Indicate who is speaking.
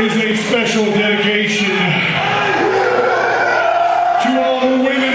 Speaker 1: is a special dedication to all the women.